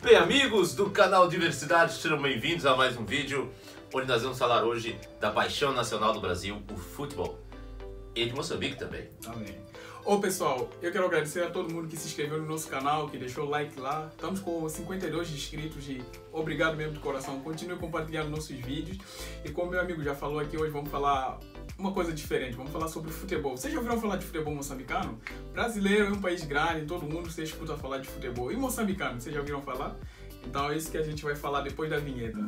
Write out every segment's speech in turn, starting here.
Bem, amigos do canal Diversidade, sejam bem-vindos a mais um vídeo onde nós vamos falar hoje da paixão nacional do Brasil, o futebol. E de Moçambique também. Amém. Ô pessoal, eu quero agradecer a todo mundo que se inscreveu no nosso canal, que deixou o like lá. Estamos com 52 inscritos e obrigado mesmo de coração. Continue compartilhando nossos vídeos. E como meu amigo já falou aqui, hoje vamos falar uma coisa diferente. Vamos falar sobre futebol. Vocês já ouviram falar de futebol moçambicano? Brasileiro é um país grande, todo mundo você escuta falar de futebol. E moçambicano, vocês já ouviram falar? Então é isso que a gente vai falar depois da vinheta.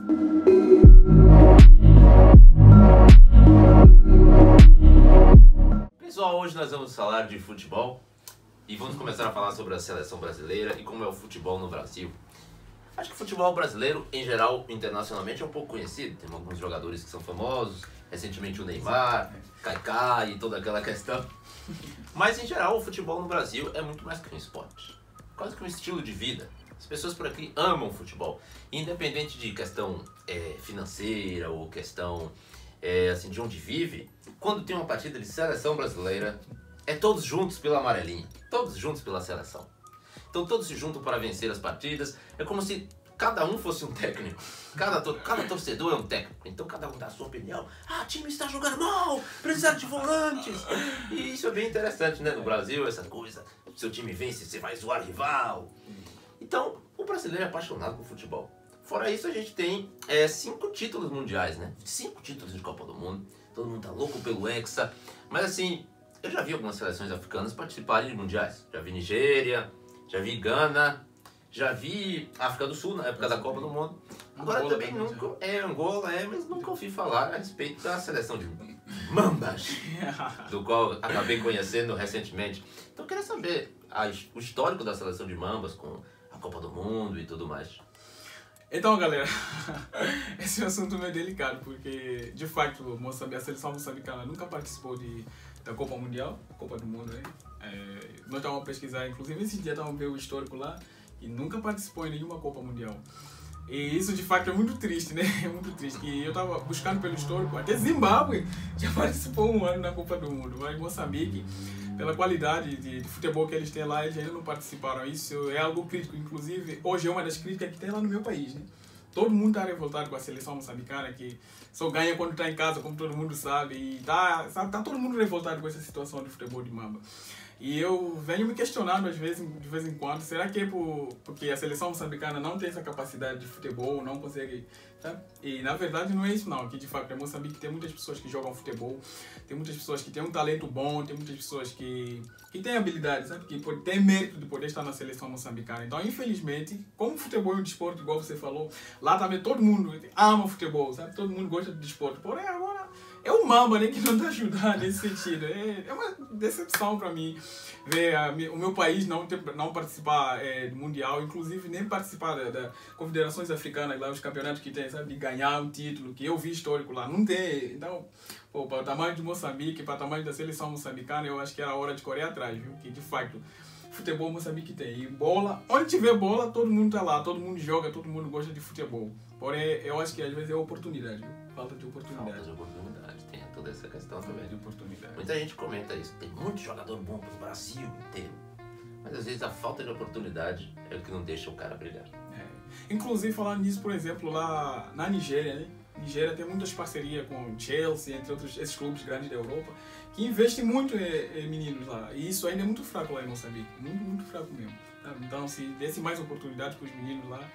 Pessoal, hoje nós vamos falar de futebol e vamos começar a falar sobre a seleção brasileira e como é o futebol no Brasil. Acho que o futebol brasileiro, em geral, internacionalmente, é um pouco conhecido. Tem alguns jogadores que são famosos, recentemente o Neymar, Kaká e toda aquela questão. Mas, em geral, o futebol no Brasil é muito mais que um esporte. Quase que um estilo de vida. As pessoas por aqui amam futebol. Independente de questão é, financeira ou questão é, assim, de onde vive, quando tem uma partida de seleção brasileira, é todos juntos pela amarelinha, todos juntos pela seleção. Então todos se juntam para vencer as partidas, é como se cada um fosse um técnico, cada, to cada torcedor é um técnico, então cada um dá a sua opinião. Ah, time está jogando mal, precisa de volantes. E isso é bem interessante, né? No Brasil, essa coisa, seu time vence, você vai zoar rival. Então, o brasileiro é apaixonado por futebol. Fora isso, a gente tem é, cinco títulos mundiais, né? Cinco títulos de Copa do Mundo. Todo mundo tá louco pelo Hexa. Mas assim, eu já vi algumas seleções africanas participarem de mundiais. Já vi Nigéria, já vi Gana, já vi África do Sul na época da Copa do Mundo. Agora Angola também nunca. É, Angola, é, mas nunca ouvi falar a respeito da seleção de Mambas, do qual acabei conhecendo recentemente. Então eu queria saber a o histórico da seleção de Mambas com a Copa do Mundo e tudo mais. Então, galera, esse é um assunto meio delicado, porque, de fato, Moçambique, a seleção moçambicana nunca participou de, da Copa Mundial, Copa do Mundo, né? É, nós estávamos a pesquisar, inclusive, esse dia estávamos a ver o histórico lá, e nunca participou em nenhuma Copa Mundial. E isso, de fato, é muito triste, né? É muito triste. E eu estava buscando pelo histórico, até Zimbábue já participou um ano na Copa do Mundo, mas Moçambique, pela qualidade de, de futebol que eles têm lá, eles ainda não participaram. Isso é algo crítico, inclusive, hoje é uma das críticas que tem lá no meu país, né? Todo mundo está revoltado com a seleção moçambicana, que só ganha quando está em casa, como todo mundo sabe. E tá, tá todo mundo revoltado com essa situação de futebol de mamba. E eu venho me questionando às vezes, de vez em quando, será que é por, porque a seleção moçambicana não tem essa capacidade de futebol, não consegue, sabe? E na verdade não é isso não, que de fato é Moçambique tem muitas pessoas que jogam futebol, tem muitas pessoas que têm um talento bom, tem muitas pessoas que, que têm habilidade, sabe? Que têm mérito de poder estar na seleção moçambicana. Então, infelizmente, como futebol é um desporto, igual você falou, lá também todo mundo ama futebol, sabe? Todo mundo gosta de desporto. Porém, agora é o Mamba, né, que não está ajudando nesse sentido. É, é uma decepção para mim ver a o meu país não, ter, não participar é, do Mundial, inclusive nem participar da, da Confederações Africanas, lá os campeonatos que tem, sabe, de ganhar um título, que eu vi histórico lá, não tem. Então, pô, para o tamanho de Moçambique, para o tamanho da seleção moçambicana, eu acho que era hora de correr atrás, viu? Que de fato futebol Moçambique tem. E bola, onde tiver bola, todo mundo tá lá, todo mundo joga, todo mundo gosta de futebol. Porém, eu acho que às vezes é oportunidade, viu? Falta de Falta oportunidade. de oportunidade, tem toda essa questão Falta também. de oportunidade. Muita gente comenta isso, tem muito jogador bom pro Brasil inteiro. Mas às vezes a falta de oportunidade é o que não deixa o cara brilhar. É. Inclusive, falando nisso, por exemplo, lá na Nigéria, né? Nigéria tem muitas parcerias com o Chelsea, entre outros esses clubes grandes da Europa, que investem muito em, meninos lá. E isso ainda é muito fraco lá em Moçambique. Muito, muito fraco mesmo. Então, se desse mais oportunidade para os meninos lá,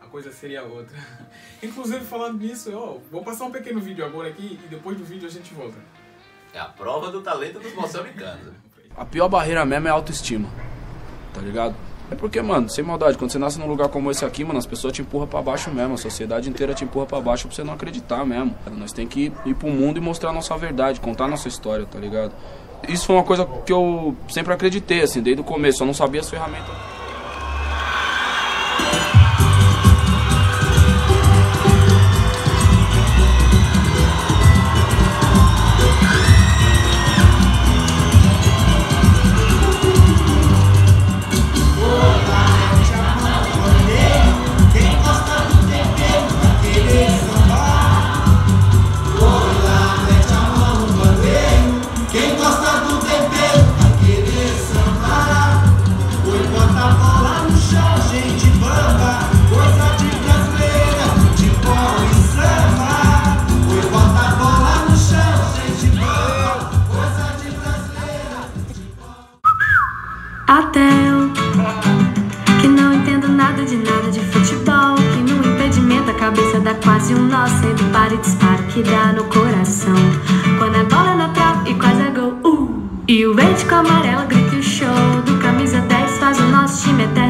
a coisa seria outra. Inclusive, falando nisso, ó, vou passar um pequeno vídeo agora aqui e depois do vídeo a gente volta. É a prova do talento dos moçambicanos. A pior barreira mesmo é a autoestima, tá ligado? É porque, mano, sem maldade, quando você nasce num lugar como esse aqui, mano, as pessoas te empurram pra baixo mesmo, a sociedade inteira te empurra pra baixo pra você não acreditar mesmo. Nós tem que ir pro mundo e mostrar a nossa verdade, contar a nossa história, tá ligado? Isso foi uma coisa que eu sempre acreditei, assim, desde o começo, eu não sabia as ferramentas. Quase um nó. Sendo para e disparo que dá no coração. Quando é bola na trave e quase é gol. Uh! E o verde com amarelo grita o show. Do camisa 10 faz o nosso time eterno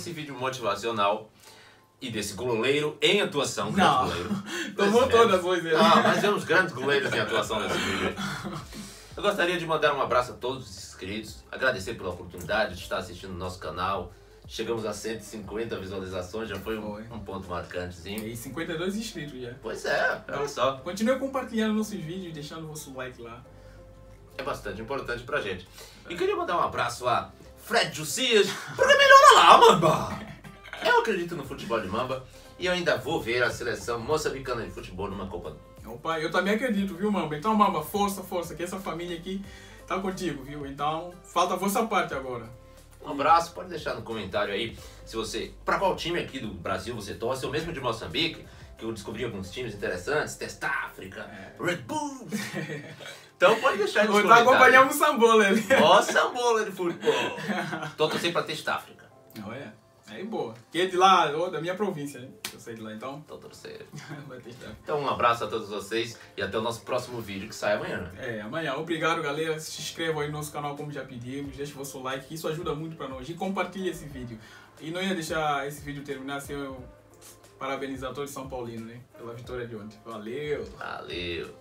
desse vídeo motivacional e desse goleiro em atuação, Não. goleiro. Tomou é. todas? Ah, mas vemos grandes goleiros em atuação nesse vídeo. Eu gostaria de mandar um abraço a todos os inscritos, agradecer pela oportunidade de estar assistindo o nosso canal. Chegamos a 150 visualizações, já foi um, um ponto marcantezinho. E 52 inscritos já. Pois é, olha só, Continue compartilhando nossos vídeos deixando o vosso like lá. é bastante importante pra gente. E queria mandar um abraço a Fred Jussias, porque melhora lá, Mamba! Eu acredito no futebol de Mamba e eu ainda vou ver a seleção moçambicana de futebol numa Copa do Mundo. Opa, eu também acredito, viu, Mamba? Então, Mamba, força, força, que essa família aqui tá contigo, viu? Então, falta a vossa parte agora. Um abraço, pode deixar no comentário aí se você. Pra qual time aqui do Brasil você torce, ou mesmo de Moçambique, que eu descobri alguns times interessantes, Testa África, Red Bull. Então pode deixar aí nos Vou comentários. acompanhando o Sambola ali. Nossa bola de futebol. Tô torcendo pra Testa África. Olha, Aí, boa. Que é de lá, ou da minha província, né? Eu sei de lá, então. Tô torcendo. Vai dar. Então, um abraço a todos vocês e até o nosso próximo vídeo que sai amanhã. né? É, amanhã. Obrigado, galera. Se inscrevam aí no nosso canal, como já pedimos. Deixe vosso like, que isso ajuda muito pra nós. E compartilhe esse vídeo. E não ia deixar esse vídeo terminar sem eu parabenizar todos os São Paulinos, né? Pela vitória de ontem. Valeu! Valeu!